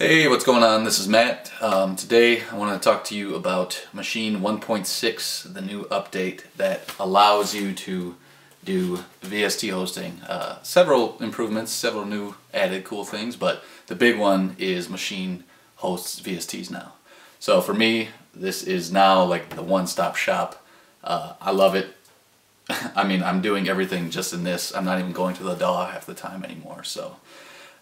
Hey, what's going on? This is Matt. Um, today I want to talk to you about Maschine 1.6, the new update that allows you to do VST hosting. Uh, several improvements, several new added cool things, but the big one is Maschine hosts VSTs now. So for me, this is now like the one-stop shop. Uh, I love it. I mean, I'm doing everything just in this. I'm not even going to the DAW half the time anymore. So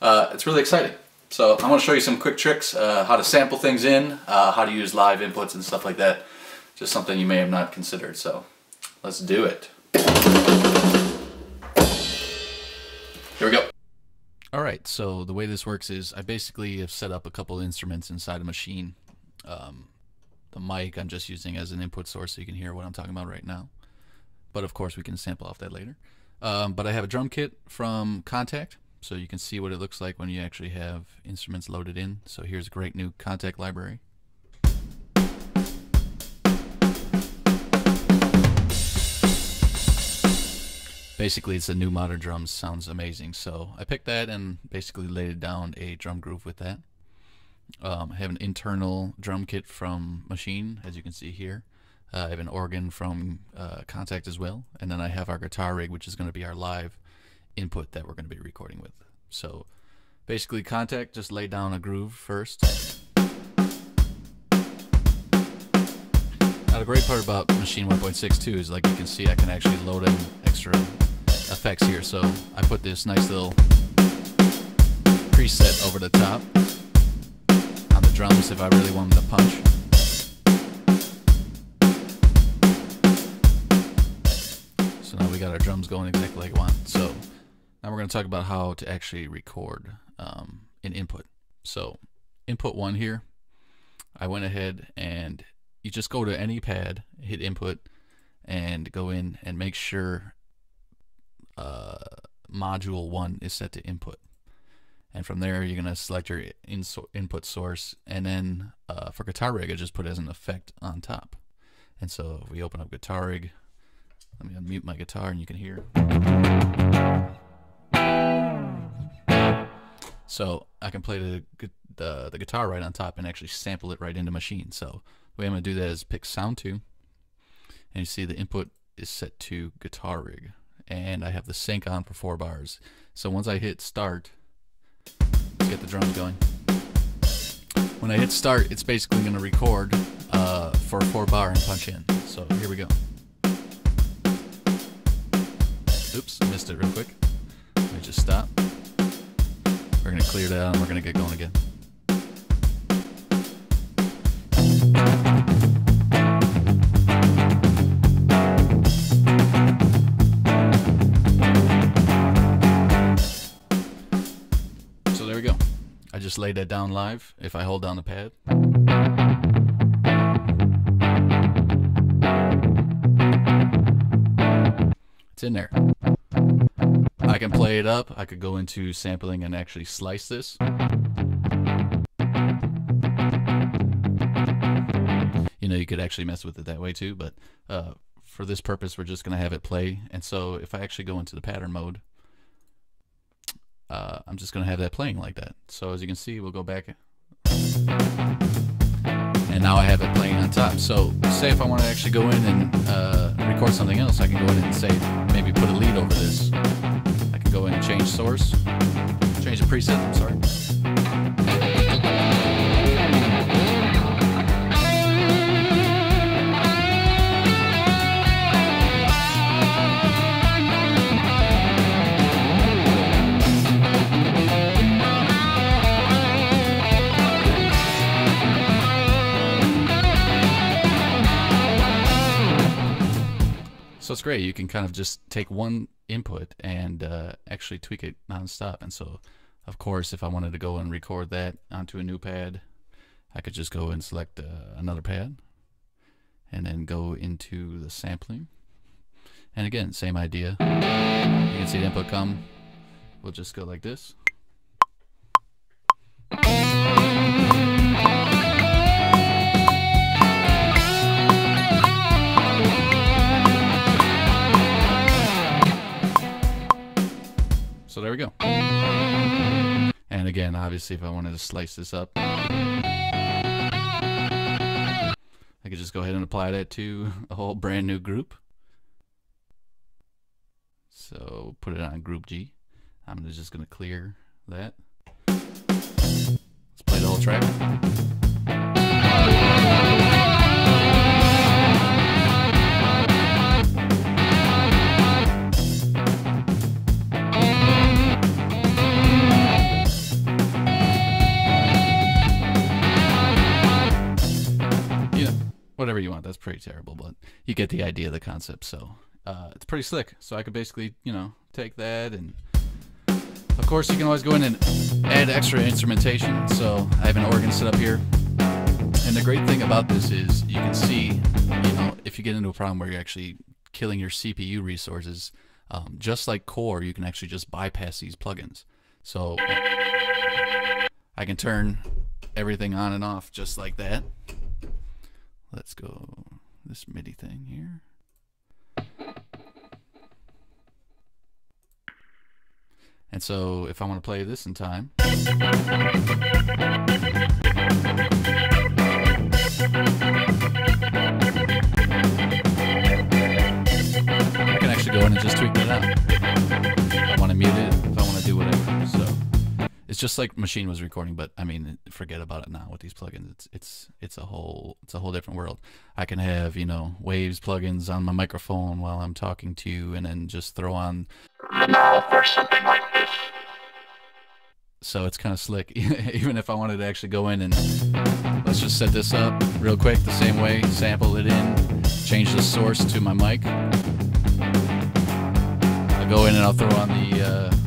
uh, it's really exciting. So I'm going to show you some quick tricks, uh, how to sample things in, uh, how to use live inputs and stuff like that. Just something you may have not considered. So let's do it. Here we go. Alright, so the way this works is I basically have set up a couple instruments inside a Maschine. Um, the mic I'm just using as an input source so you can hear what I'm talking about right now. But of course we can sample off that later. Um, but I have a drum kit from Kontakt so you can see what it looks like when you actually have instruments loaded in. So here's a great new Kontakt library. Basically it's a new modern drums, sounds amazing. So I picked that and basically laid down a drum groove with that. Um, I have an internal drum kit from Maschine, as you can see here. Uh, I have an organ from uh, Kontakt as well, and then I have our guitar rig, which is going to be our live input that we're going to be recording with. So basically Kontakt, just lay down a groove first. Now the great part about Maschine 1.6 too is like you can see I can actually load in extra effects here. So I put this nice little preset over the top on the drums if I really want them to punch. So now we got our drums going exactly like I want. So we're going to talk about how to actually record um, an input. So input one here, I went ahead and you just go to any pad, hit input, and go in and make sure uh, module one is set to input. And from there, you're going to select your in so input source. And then uh, for Guitar Rig, I just put as an effect on top. And so if we open up Guitar Rig, let me unmute my guitar and you can hear. So I can play the, the, the guitar right on top and actually sample it right into Maschine. So the way I'm going to do that is pick Sound 2. And you see the input is set to Guitar Rig. And I have the sync on for 4 bars. So once I hit start, get the drums going. When I hit start, it's basically going to record uh, for 4 bar and punch in. So here we go. Oops, missed it real quick. Just stop. We're going to clear that and we're going to get going again. So there we go. I just laid that down live. If I hold down the pad. It's in there. I can play it up. I could go into sampling and actually slice this. You know, you could actually mess with it that way too, but uh, for this purpose, we're just going to have it play. And so if I actually go into the pattern mode, uh, I'm just going to have that playing like that. So as you can see, we'll go back. And now I have it playing on top. So say if I want to actually go in and uh, record something else, I can go in and say, maybe put a lead over this go in and change source, change the preset, I'm sorry. Great. You can kind of just take one input and uh, actually tweak it nonstop. And so, of course, if I wanted to go and record that onto a new pad, I could just go and select uh, another pad and then go into the sampling. And again, same idea. You can see the input come. We'll just go like this. Obviously, if I wanted to slice this up, I could just go ahead and apply that to a whole brand new group. So put it on group G. I'm just going to clear that. Let's play the whole track. Whatever you want. That's pretty terrible, but you get the idea of the concept. So uh, it's pretty slick. So I could basically, you know, take that and of course you can always go in and add extra instrumentation. So I have an organ set up here. And the great thing about this is you can see, you know, if you get into a problem where you're actually killing your CPU resources, um, just like Core, you can actually just bypass these plugins. So I can turn everything on and off just like that. Let's go this MIDI thing here. And so if I want to play this in time, I can actually go in and just tweak that out. It's just like Maschine was recording, but I mean, forget about it now with these plugins. It's it's it's a whole it's a whole different world. I can have you know waves plugins on my microphone while I'm talking to you, and then just throw on like this. So it's kind of slick. Even if I wanted to actually go in and let's just set this up real quick the same way, sample it in, change the source to my mic. I'll go in and I'll throw on the. Uh,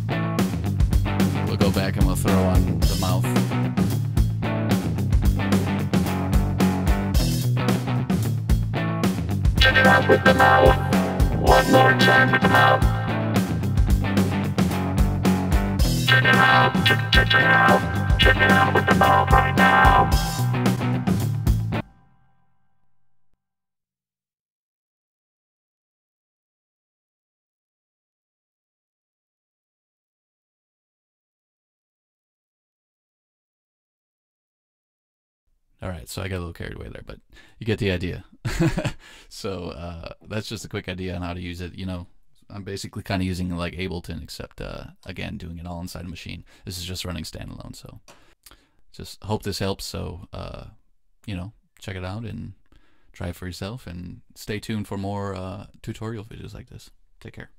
go back and we'll throw on the mouth. The mouth. One more time with the mouth. Check it out, check, check, check it out. Check it out with the mouth right now. All right, so I got a little carried away there, but you get the idea. so uh, that's just a quick idea on how to use it. You know, I'm basically kind of using like Ableton, except uh, again doing it all inside a Maschine. This is just running standalone. So just hope this helps. So uh, you know, check it out and try it for yourself, and stay tuned for more uh, tutorial videos like this. Take care.